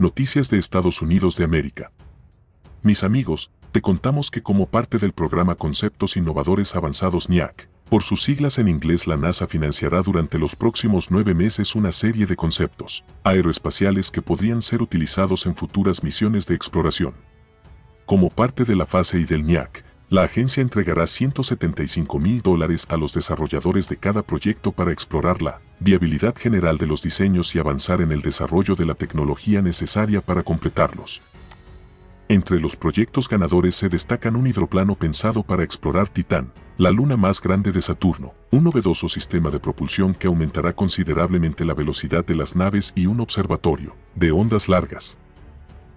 Noticias de Estados Unidos de América. Mis amigos, te contamos que como parte del programa Conceptos Innovadores Avanzados NIAC, por sus siglas en inglés la NASA financiará durante los próximos nueve meses una serie de conceptos aeroespaciales que podrían ser utilizados en futuras misiones de exploración. Como parte de la fase I del NIAC, la agencia entregará 175 mil dólares a los desarrolladores de cada proyecto para explorar la viabilidad general de los diseños y avanzar en el desarrollo de la tecnología necesaria para completarlos. Entre los proyectos ganadores se destacan un hidroplano pensado para explorar Titán, la luna más grande de Saturno, un novedoso sistema de propulsión que aumentará considerablemente la velocidad de las naves y un observatorio de ondas largas.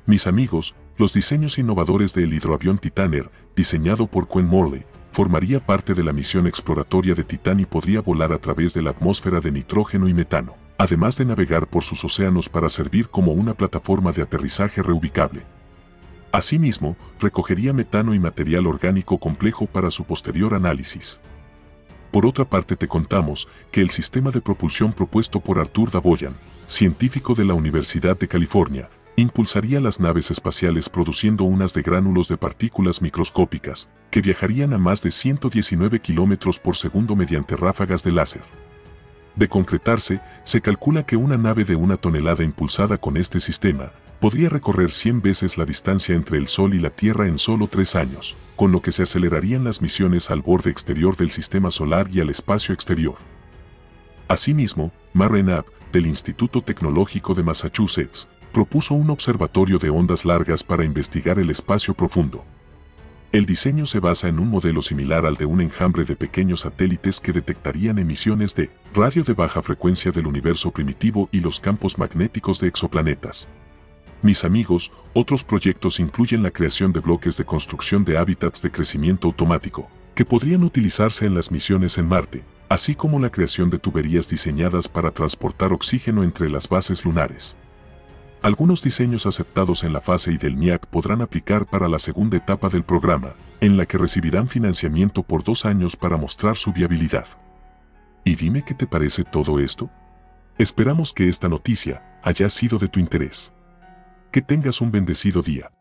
Mis amigos, los diseños innovadores del hidroavión Titaner, diseñado por Quen Morley, formaría parte de la misión exploratoria de Titán y podría volar a través de la atmósfera de nitrógeno y metano, además de navegar por sus océanos para servir como una plataforma de aterrizaje reubicable. Asimismo, recogería metano y material orgánico complejo para su posterior análisis. Por otra parte te contamos que el sistema de propulsión propuesto por Arthur Daboyan, científico de la Universidad de California, impulsaría las naves espaciales produciendo unas de gránulos de partículas microscópicas, que viajarían a más de 119 km por segundo mediante ráfagas de láser. De concretarse, se calcula que una nave de una tonelada impulsada con este sistema podría recorrer 100 veces la distancia entre el Sol y la Tierra en solo tres años, con lo que se acelerarían las misiones al borde exterior del sistema solar y al espacio exterior. Asimismo, Maren del Instituto Tecnológico de Massachusetts, propuso un observatorio de ondas largas para investigar el espacio profundo. El diseño se basa en un modelo similar al de un enjambre de pequeños satélites que detectarían emisiones de radio de baja frecuencia del universo primitivo y los campos magnéticos de exoplanetas. Mis amigos, otros proyectos incluyen la creación de bloques de construcción de hábitats de crecimiento automático, que podrían utilizarse en las misiones en Marte, así como la creación de tuberías diseñadas para transportar oxígeno entre las bases lunares. Algunos diseños aceptados en la fase I del MIAC podrán aplicar para la segunda etapa del programa, en la que recibirán financiamiento por dos años para mostrar su viabilidad. Y dime qué te parece todo esto. Esperamos que esta noticia haya sido de tu interés. Que tengas un bendecido día.